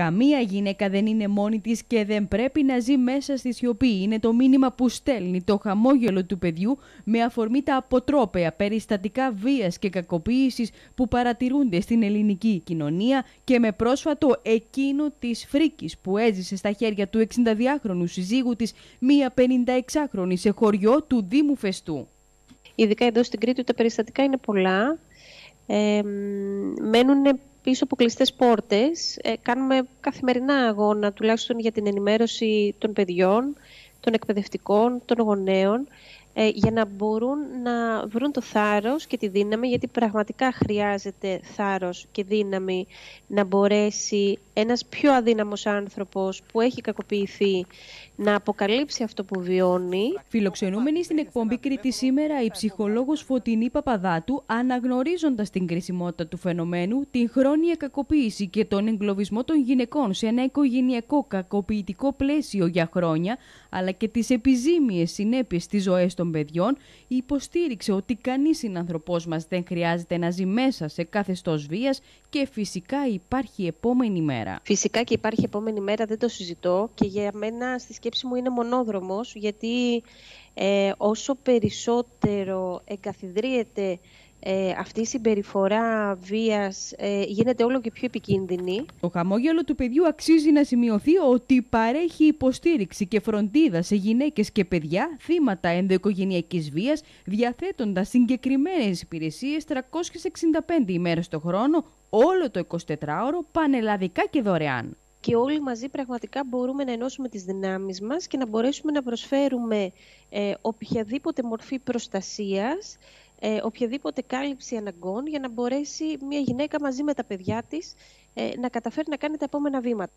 Καμία γυναίκα δεν είναι μόνη της και δεν πρέπει να ζει μέσα στη σιωπή. Είναι το μήνυμα που στέλνει το χαμόγελο του παιδιού με αφορμή τα αποτρόπαια περιστατικά βίας και κακοποίησης που παρατηρούνται στην ελληνική κοινωνία και με πρόσφατο εκείνο της φρίκης που έζησε στα χέρια του 62χρονου συζύγου της μία 56χρονη σε χωριό του Δήμου Φεστού. Ειδικά εδώ στην Κρήτη τα περιστατικά είναι πολλά. Ε, μένουν πίσω από κλειστές πόρτες. Ε, κάνουμε καθημερινά αγώνα, τουλάχιστον για την ενημέρωση των παιδιών, των εκπαιδευτικών, των γονέων, ε, για να μπορούν να βρουν το θάρρος και τη δύναμη, γιατί πραγματικά χρειάζεται θάρρος και δύναμη να μπορέσει ένας πιο αδύναμος άνθρωπος που έχει κακοποιηθεί να αποκαλύψει αυτό που βιώνει. Φιλοξενούμενη στην εκπομπή Κρήτη σήμερα η ψυχολόγος Φωτεινή Παπαδάτου, αναγνωρίζοντας την κρισιμότητα του φαινομένου, την χρόνια κακοποίηση και τον εγκλωβισμό των γυναικών σε ένα οικογενειακό κακοποιητικό πλαίσιο για χρόνια, αλλά και τις επιζήμιες συνέπειες στις ζωές των παιδιών, υποστήριξε ότι κανείς συνανθρωπός μας δεν χρειάζεται να ζει μέσα σε καθεστώς βίας και φυσικά υπάρχει επόμενη μέρα. Φυσικά και υπάρχει επόμενη μέρα, δεν το συζητώ και για μένα στη σκέψη μου είναι μονόδρομος γιατί ε, όσο περισσότερο εγκαθιδρύεται ε, αυτή η συμπεριφορά βίας ε, γίνεται όλο και πιο επικίνδυνη. Το χαμόγελο του παιδιού αξίζει να σημειωθεί ότι παρέχει υποστήριξη και φροντίδα σε γυναίκες και παιδιά θύματα ενδοοικογενειακής βίας διαθέτοντας συγκεκριμένες υπηρεσίες 365 ημέρες το χρόνο όλο το 24ωρο πανελλαδικά και δωρεάν και όλοι μαζί πραγματικά μπορούμε να ενώσουμε τις δυνάμεις μας και να μπορέσουμε να προσφέρουμε ε, οποιαδήποτε μορφή προστασίας, ε, οποιαδήποτε κάλυψη αναγκών για να μπορέσει μια γυναίκα μαζί με τα παιδιά της ε, να καταφέρει να κάνει τα επόμενα βήματα.